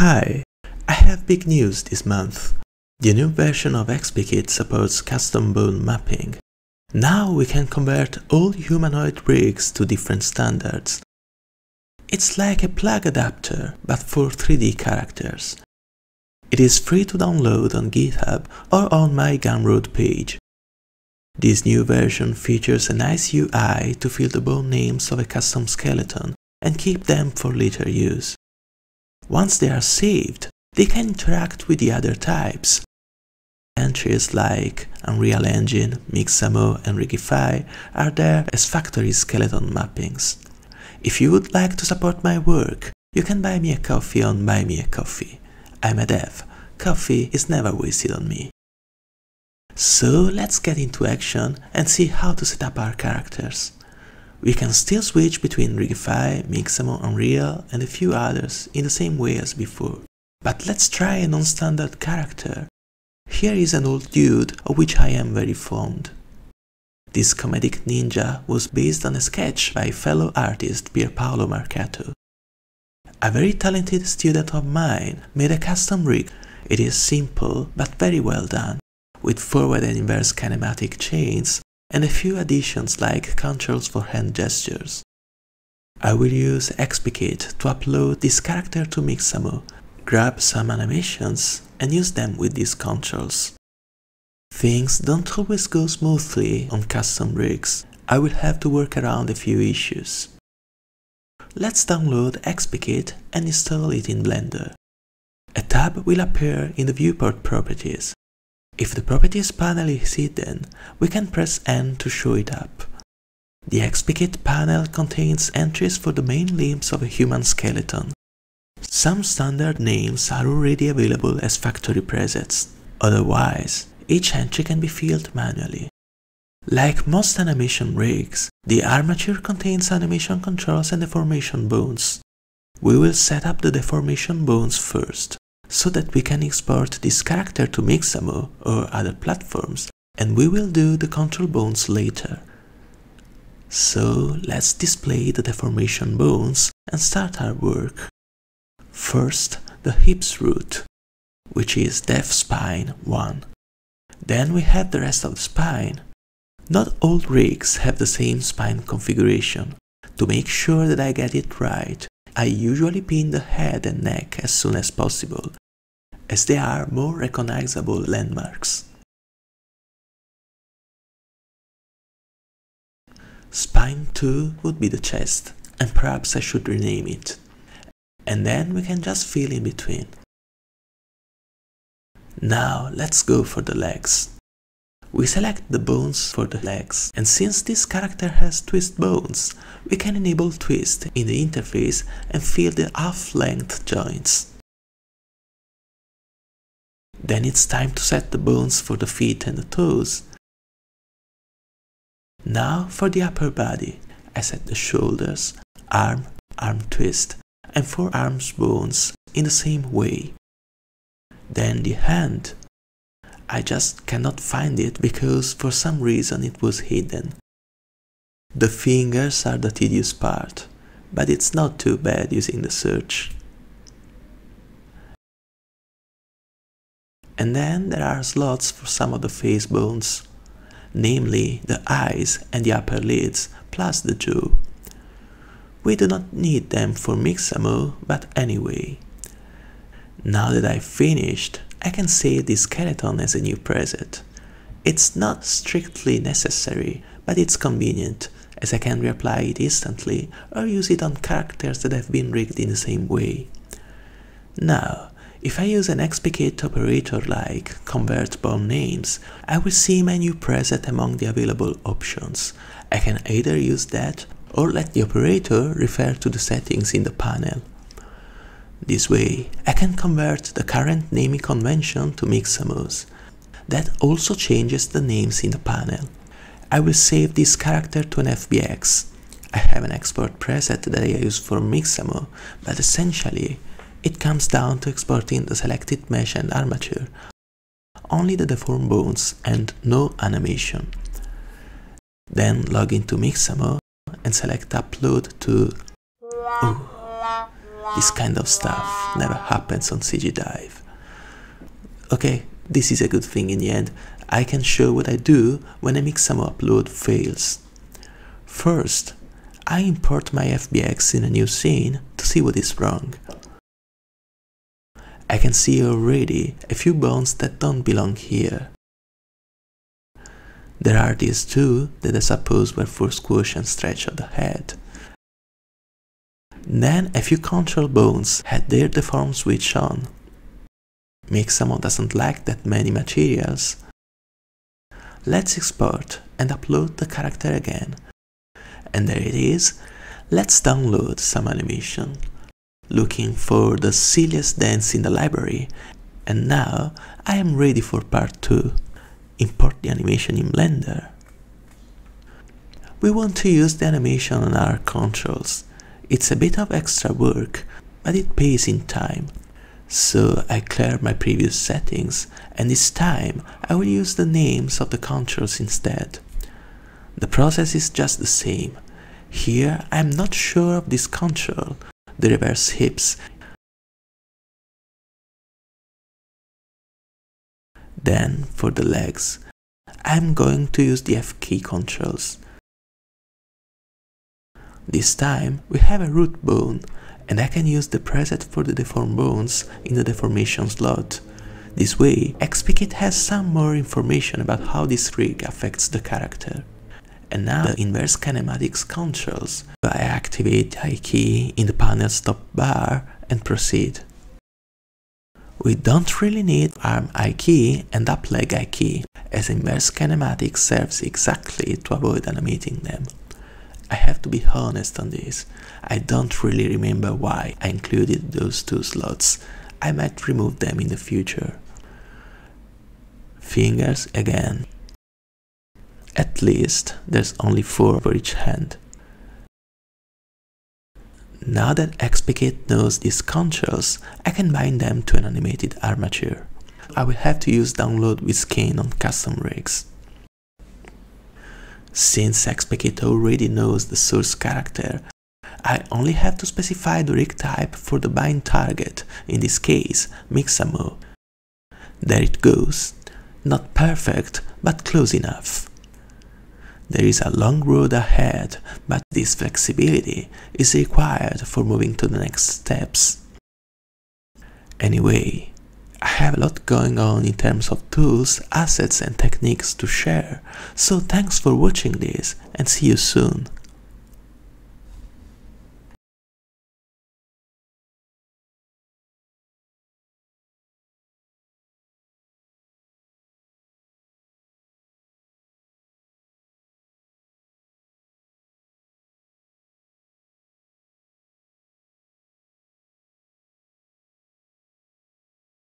Hi, I have big news this month. The new version of Expy Kit supports custom bone mapping. Now we can convert all humanoid rigs to different standards. It's like a plug adapter, but for 3D characters. It is free to download on GitHub or on my Gumroad page. This new version features a nice UI to fill the bone names of a custom skeleton and keep them for later use. Once they are saved, they can interact with the other types. Entries like Unreal Engine, Mixamo and Rigify are there as factory skeleton mappings. If you would like to support my work, you can buy me a coffee on Buy Me a Coffee. I'm a dev. Coffee is never wasted on me. So let's get into action and see how to set up our characters. We can still switch between Rigify, Mixamo, Unreal and a few others in the same way as before. But let's try a non-standard character. Here is an old dude of which I am very fond. This comedic ninja was based on a sketch by fellow artist Pierpaolo Marcato. A very talented student of mine made a custom rig. It is simple but very well done, with forward and inverse kinematic chains and a few additions like controls for hand gestures. I will use Expy Kit to upload this character to Mixamo, grab some animations and use them with these controls. Things don't always go smoothly on custom rigs. I will have to work around a few issues. Let's download Expy Kit and install it in Blender. A tab will appear in the viewport properties. If the properties panel is hidden, we can press N to show it up. The Expy Kit panel contains entries for the main limbs of a human skeleton. Some standard names are already available as factory presets, otherwise, each entry can be filled manually. Like most animation rigs, the armature contains animation controls and deformation bones. We will set up the deformation bones first, so that we can export this character to Mixamo or other platforms, and we will do the control bones later. So let's display the deformation bones and start our work. First, the hips root, which is def spine 1. Then we have the rest of the spine. Not all rigs have the same spine configuration. To make sure that I get it right, I usually pin the head and neck as soon as possible, as they are more recognizable landmarks. Spine 2 would be the chest, and perhaps I should rename it. And then we can just fill in between. Now let's go for the legs. We select the bones for the legs, and since this character has twist bones, we can enable twist in the interface and fill the half-length joints. Then it's time to set the bones for the feet and the toes. Now for the upper body, I set the shoulders, arm, arm twist, and forearms bones in the same way. Then the hand. I just cannot find it because for some reason it was hidden. The fingers are the tedious part, but it's not too bad using the search. And then there are slots for some of the face bones, namely the eyes and the upper lids, plus the jaw. We do not need them for Mixamo, but anyway. Now that I've finished, I can save this skeleton as a new preset. It's not strictly necessary, but it's convenient, as I can reapply it instantly or use it on characters that have been rigged in the same way. Now, if I use an Expy Kit operator like convert bone names, I will see my new preset among the available options. I can either use that or let the operator refer to the settings in the panel. This way, I can convert the current naming convention to Mixamo's. That also changes the names in the panel. I will save this character to an FBX. I have an export preset that I use for Mixamo, but essentially, it comes down to exporting the selected mesh and armature, only the deformed bones and no animation. Then log into Mixamo and select upload to... Ooh. This kind of stuff never happens on CG Dive. Okay, this is a good thing in the end. I can show what I do when a Mixamo upload fails. First, I import my FBX in a new scene to see what is wrong. I can see already a few bones that don't belong here. There are these two that I suppose were for squish and stretch of the head. Then a few control bones had their deform switch on. Mixamo doesn't like that many materials. Let's export and upload the character again. And there it is. Let's download some animation. Looking for the silliest dance in the library. And now I am ready for part 2. Import the animation in Blender. We want to use the animation on our controls. It's a bit of extra work, but it pays in time. So I cleared my previous settings and this time I will use the names of the controls instead. The process is just the same. Here I am not sure of this control, the reverse hips. Then for the legs, I am going to use the FK controls. This time we have a root bone and I can use the preset for the deform bones in the deformation slot. This way, Expy Kit has some more information about how this rig affects the character. And now the inverse kinematics controls. I activate IK in the panel's top bar and proceed. We don't really need arm IK and up leg IK, as inverse kinematics serves exactly to avoid animating them. I have to be honest on this. I don't really remember why I included those two slots. I might remove them in the future. Fingers again. At least there's only four for each hand. Now that Expy Kit knows these controls, I can bind them to an animated armature. I will have to use download with skin on custom rigs. Since Expy Kit already knows the source character, I only have to specify the rig type for the bind target, in this case, Mixamo. There it goes. Not perfect, but close enough. There is a long road ahead, but this flexibility is required for moving to the next steps. Anyway, I have a lot going on in terms of tools, assets and techniques to share, so thanks for watching this and see you soon.